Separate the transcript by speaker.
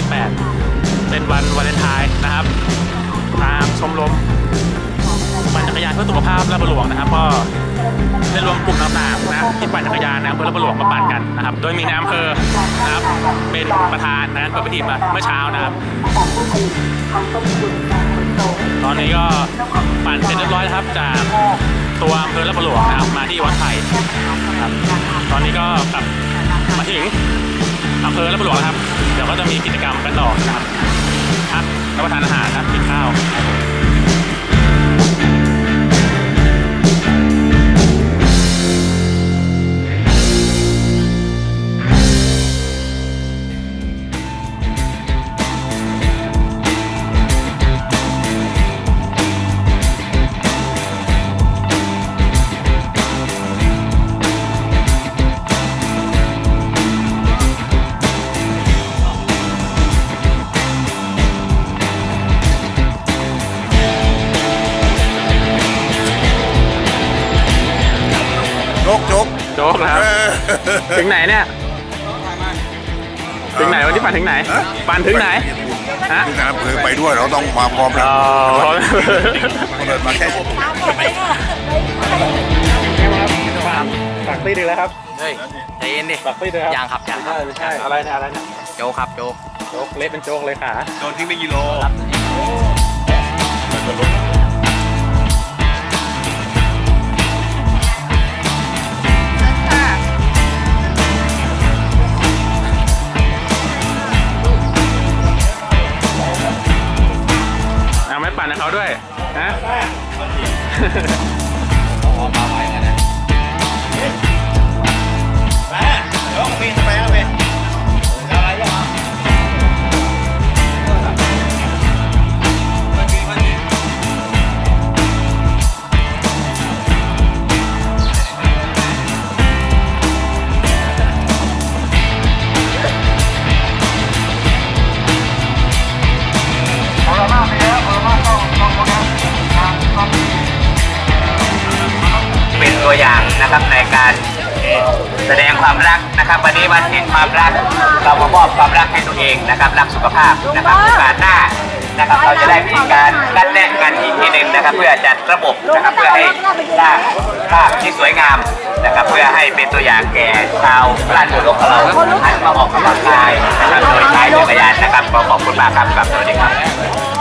Speaker 1: 38 เป็นวันวาเลนไทน์นะครับ ตามชมรมปั่นจักรยานเพื่อสุขภาพและบหลวงนะครับ ก็ได้รวมกลุ่มต่างๆนะที่ปั่นจักรยานนะเพื่อระบหลวงมาปั่นกันนะครับ โดยมีนายอำเภอนะครับ เป็นประธานนะเปิดพิธีมาเมื่อเช้านะครับ ตอนนี้ก็ปั่นเสร็จเรียบร้อยแล้วครับจากตัวอำเภอระบหลวงนะครับมาที่วัดไผ่ครับ ตอนนี้ก็กลับมาถึง อำเภอลาดบัวหลวงครับ เดี๋ยวก็จะมีกิจกรรมกันต่อนะครับพักรับประทานอาหารนะกินข้าว
Speaker 2: จกจก
Speaker 1: โจ๊กนะครับถึงไหนเนี่ยถึงไหนวันนี้ปั่นถึงไหนปั่นถึงไหนฮะ
Speaker 2: ถึงไหนอำเภอไปด้วยเราต้องมาพร้อมแล้ว
Speaker 1: อ๋อ
Speaker 2: เปิดมาแค่
Speaker 1: ฝากตีดึงแล้วครับ
Speaker 3: เฮ้ยใจเย็นดิ
Speaker 1: ฝากตีดึงครับ
Speaker 3: ยังครับยังครับ
Speaker 1: ใช่อะไรเนี่ยอะไรเนี่ย
Speaker 3: โจกครับโจก
Speaker 1: โจ๊กเละเป็นโจ๊กเลยขา
Speaker 2: โดนทิ้งไปกิโล
Speaker 1: เอาไม่ปั่นให้เขาด้วยนะ
Speaker 3: เป็น ตัวอย่างนะครับในการแสดงความรักนะครับ วันนี้วันแห่งความรัก เรามามอบความรักให้ตัวเองนะครับ รักสุขภาพนะครับโอกาสหน้านะครับ เราจะได้มีการกันแลกกันอีกทีหนึ่งนะครับ เพื่อจัดระบบนะครับเพื่อให้สร้างภาพที่สวยงามนะครับ เพื่อให้เป็นตัวอย่างแก่ชาวราชบุรีของเราหันมาออกกำลังกายนะครับโดยใช้จักรยานนะครับขอขอบคุณมากครับครับสวัสดีครับ